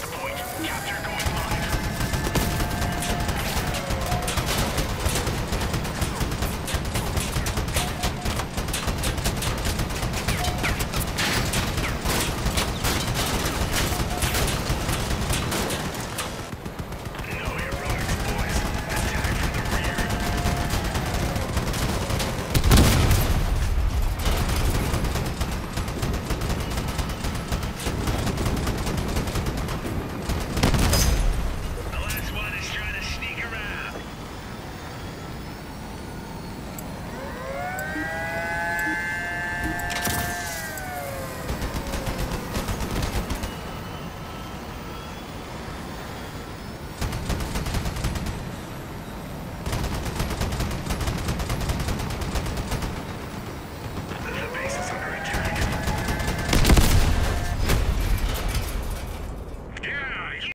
Point captured.